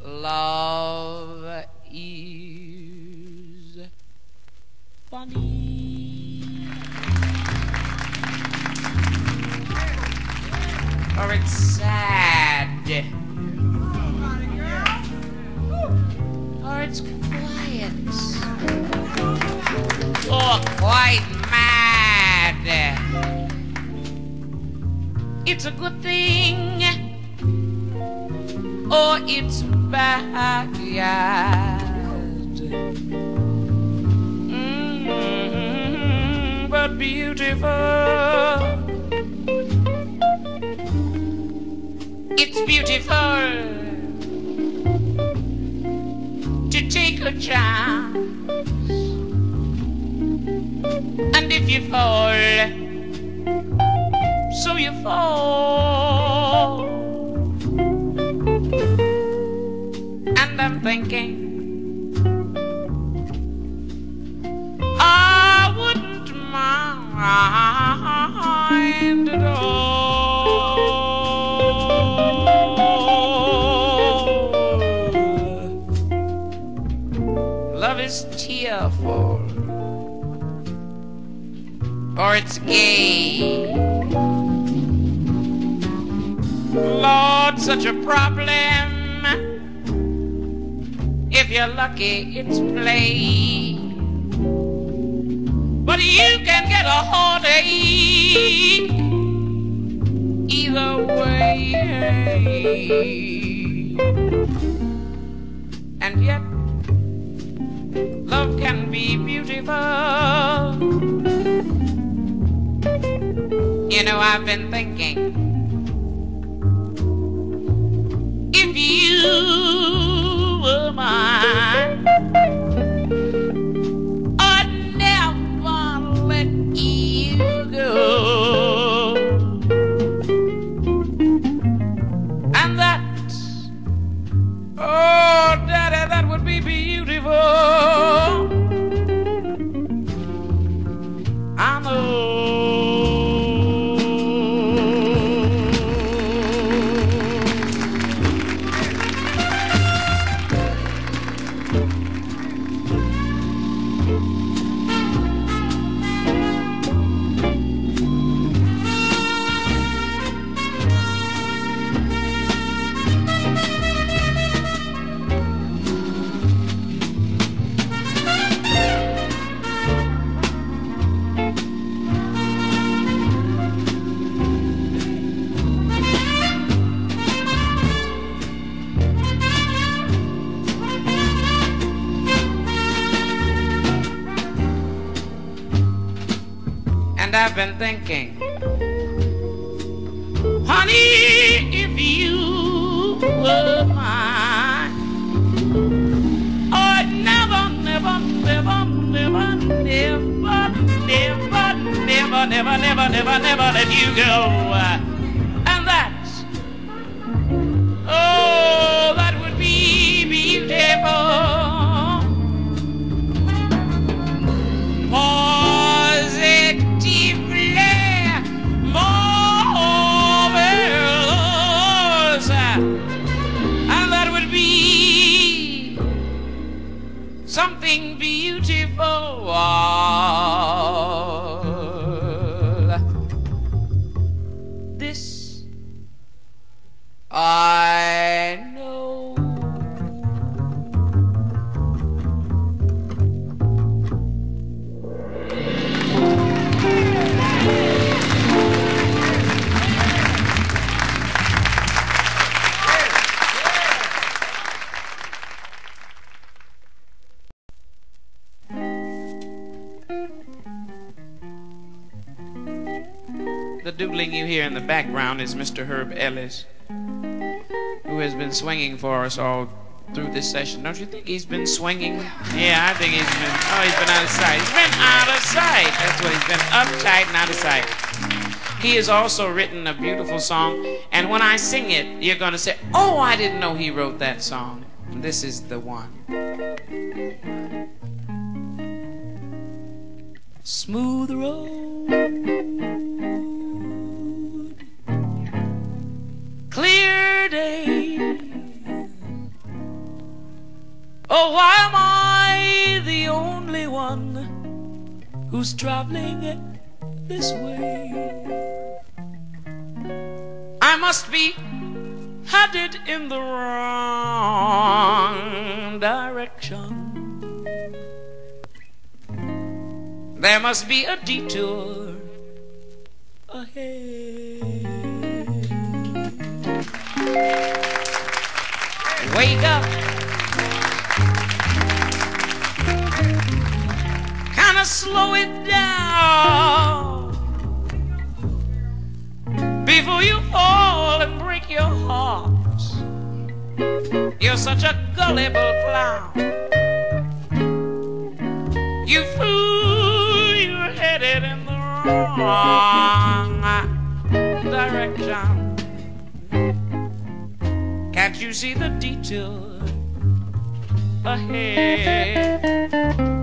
Love is funny. Or it's sad. Or it's quiet. Oh, or quite It's a good thing. Or it's bad. Mm, but beautiful. It's beautiful to take a chance. And if you fall, so you fall. And I'm thinking, I wouldn't mind at all. Love is tearful, or it's gay. Lord, such a problem. If you're lucky, it's play. But you can get a heartache either way. And yet, love can be beautiful. You know, I've been thinking And I've been thinking, honey, if you were mine, I'd never, never, never, never, never, never, never, never, never, never, never let you go. You hear in the background is Mr. Herb Ellis, who has been swinging for us all through this session. Don't you think he's been swinging? Yeah, I think he's been. Oh, he's been out of sight. He's been out of sight. That's what he's been uptight and out of sight. He has also written a beautiful song, and when I sing it, you're going to say, Oh, I didn't know he wrote that song. This is the one. Smooth road Oh, why am I the only one who's traveling this way? I must be headed in the wrong direction. There must be a detour ahead. Wake up. Slow it down before you fall and break your heart. You're such a gullible clown. You fool, you're headed in the wrong direction. Can't you see the detour ahead?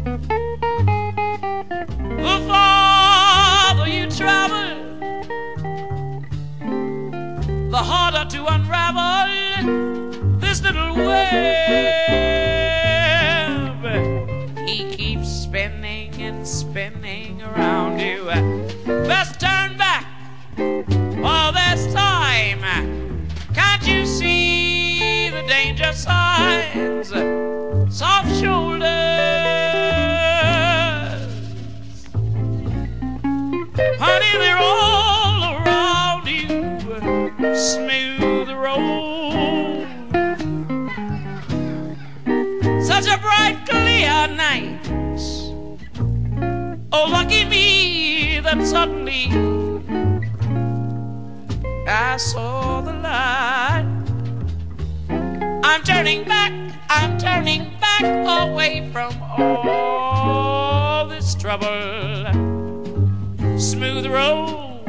That suddenly I saw the light. I'm turning back, I'm turning back away from all this trouble. Smooth road,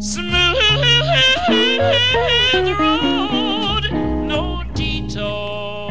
smooth road, no detour,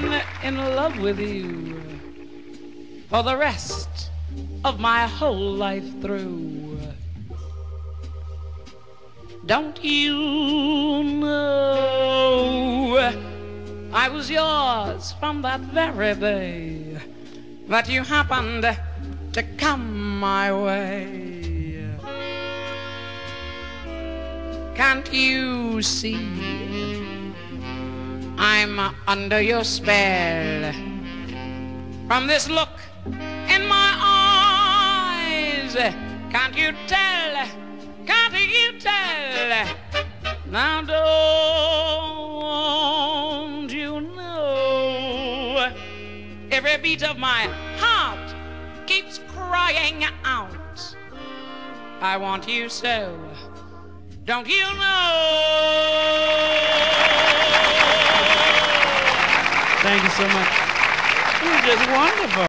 fallen in love with you for the rest of my whole life through. Don't you know I was yours from that very day that you happened to come my way? Can't you see I'm under your spell from this look in my eyes? Can't you tell? Can't you tell? Now don't you know every beat of my heart keeps crying out. I want you so. Don't you know? Thank you so much. You're just wonderful.